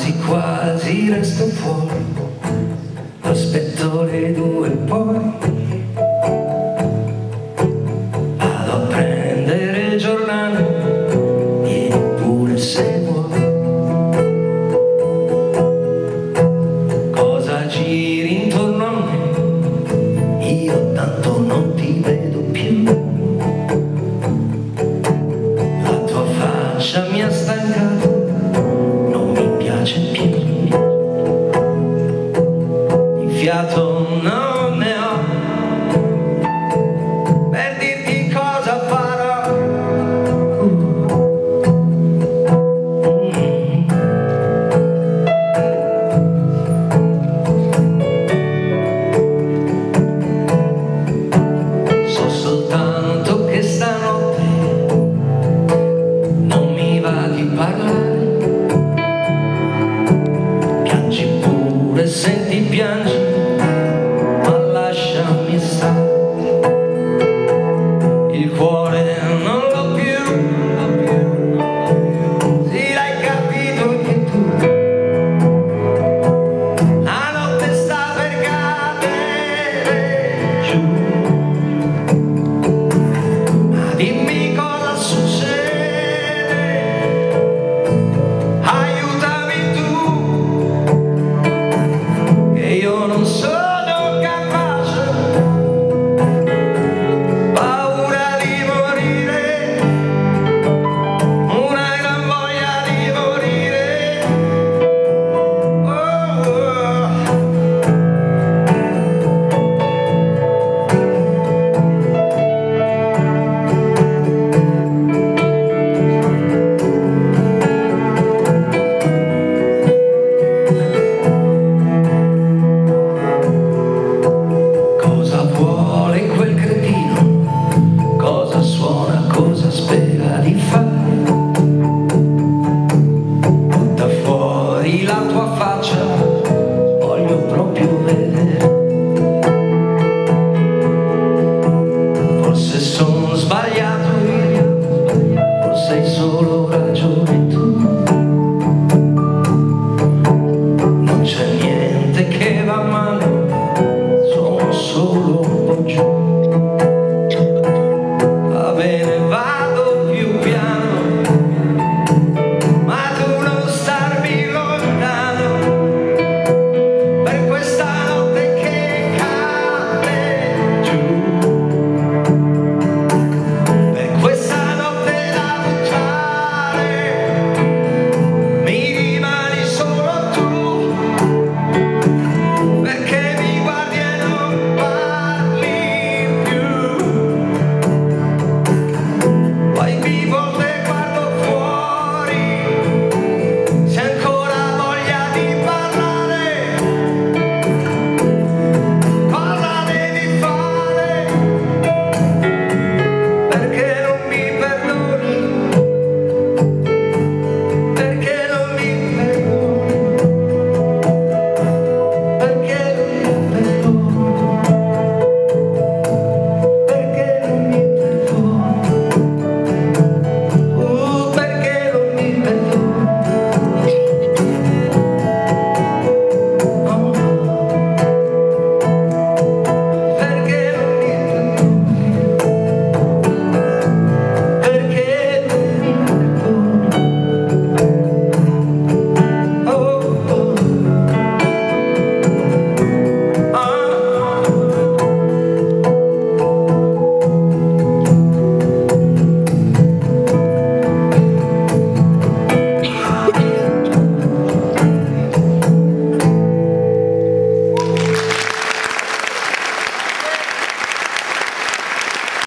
quasi quasi resto fuori. Aspetto le due poi I don't know. what I'm saying. tua faccia.